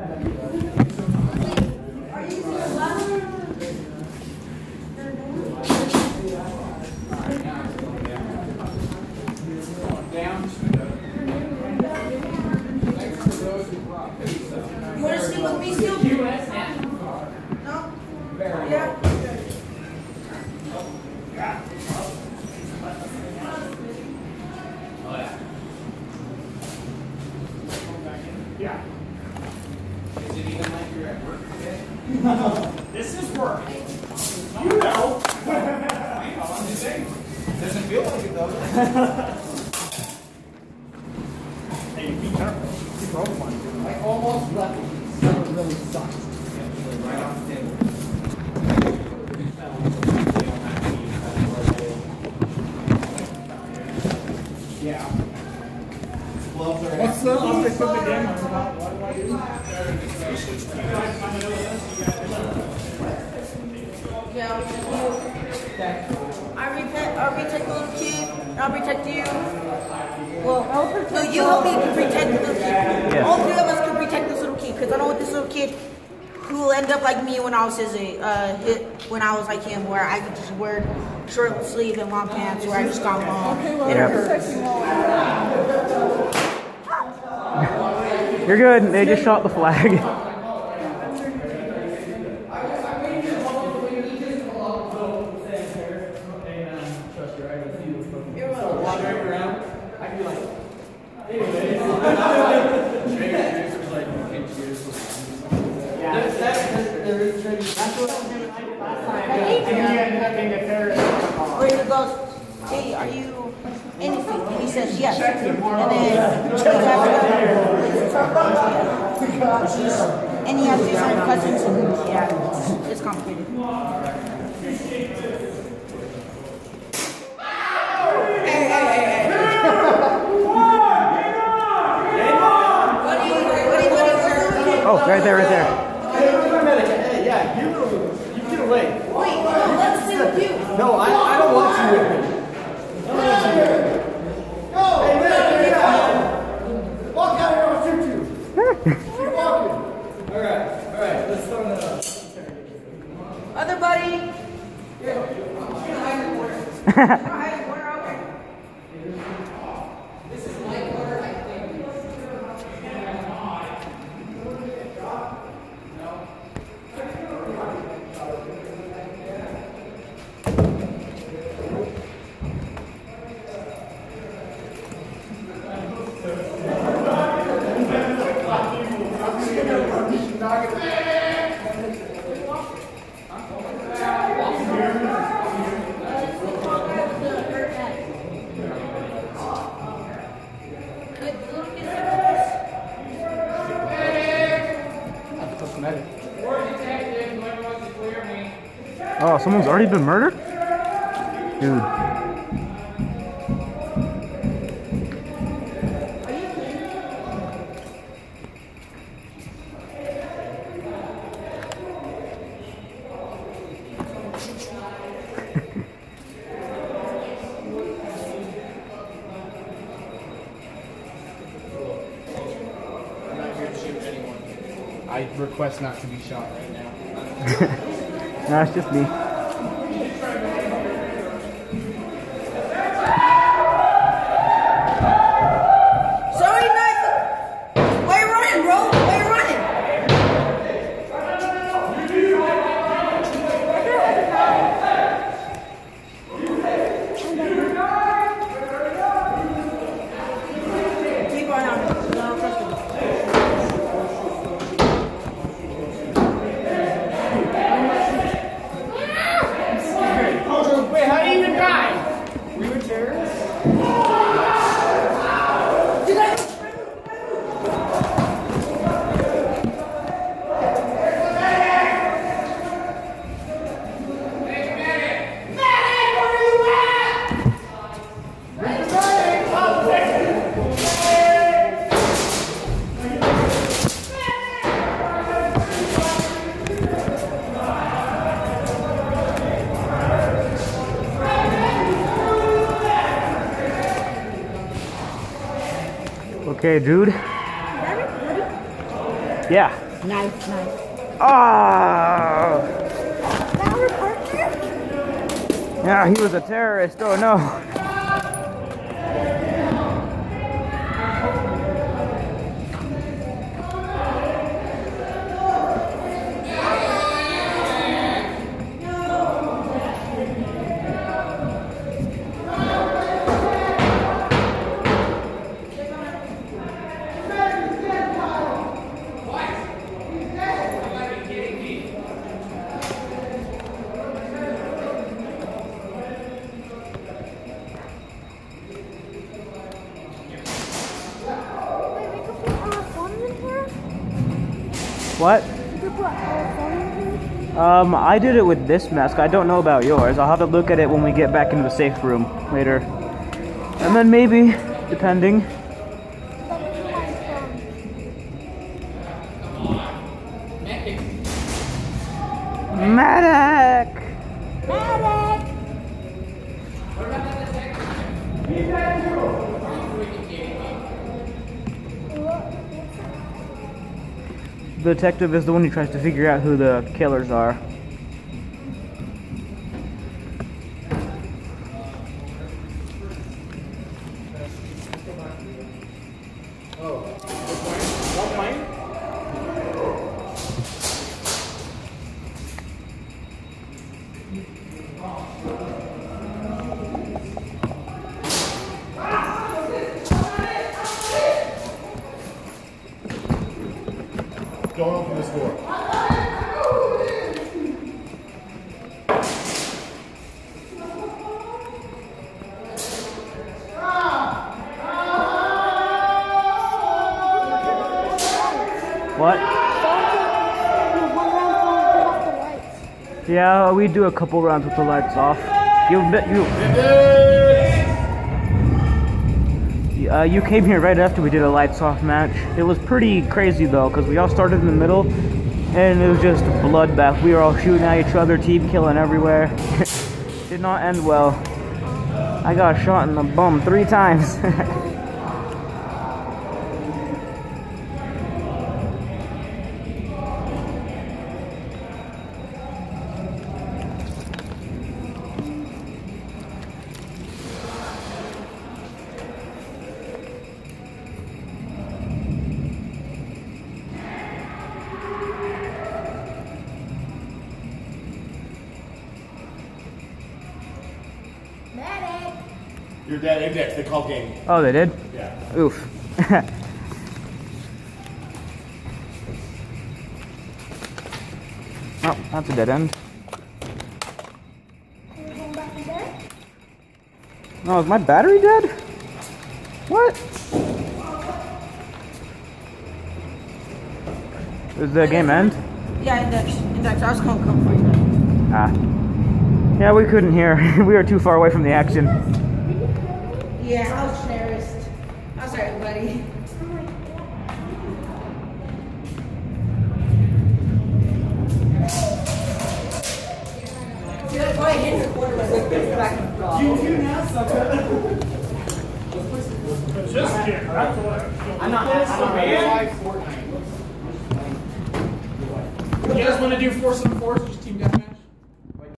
You want to sleep with me still? No? Yeah. Is it even like you're at work today? This is work. You know. I know, I'm just saying. Doesn't feel like it though. Hey, be careful. You broke one. I almost left it. So it really sucks. Right off the table. Yeah. Gloves are. What's the object of the game? I protect, I'll protect the little kid. I'll protect you. Well, no, you help me to protect the little kid. All three of us can protect this little kid because I don't want this little kid who will end up like me when I was his age, uh, hit, when I was like him, where I could just wear short sleeve and long pants, where I just got long. and it hurts. You're good. They just shot the flag. Where he goes, hey, are you anything? And he says yes. And then he has to, and he has to certain questions. And yeah, it's complicated. What do you, what do you, what do you, Oh, right there, right there. Hey, yeah, you, you get away. Wait, no, let's see with you. No, I, I don't want you with me. I don't want you with me. Go! Hey, man, get out! Walk out here, I'll shoot you. Keep walking. All right, all right, let's start that up. Other buddy. Oh, someone's already been murdered? Dude. I'm not here to shoot anyone. I request not to be shot right now. It's just me. Okay, dude. Yeah. Knife, knife. Ah! Parker? Yeah, he was a terrorist. Oh no. What? We could put our phones in here? Um, I did it with this mask. I don't know about yours. I'll have to look at it when we get back into the safe room later. And then maybe, depending. Let me put my phone. Medic! Medic! The detective is the one who tries to figure out who the killers are. Lights. Yeah, we do a couple rounds with the lights off. You, you, uh, you came here right after we did a lights off match. It was pretty crazy though, because we all started in the middle, and it was just a bloodbath. We were all shooting at each other, team killing everywhere. did not end well. I got shot in the bum three times. Your dad index, they call game. oh, they did? Yeah. Oof. oh, that's a dead end. Are we going back in bed? Oh, is my battery dead? What? Does the game end? Yeah, index. Index. I was gonna come for you. Ah. Yeah, we couldn't hear. we were too far away from the action. Yeah, I was terrorist. I'm sorry, buddy. Like this back and forth. I'm not. You guys want to do force and force? Just